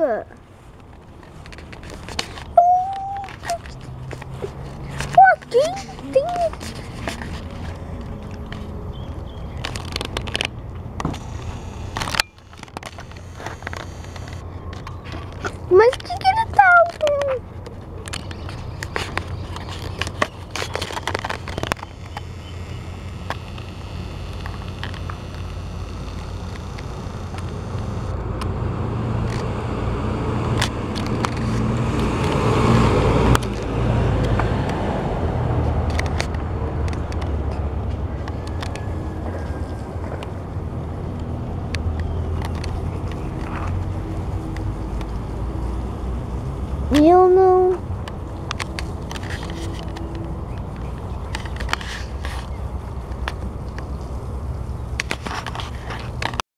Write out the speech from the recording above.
boca. Pô, tem... Mas o que, que 身をの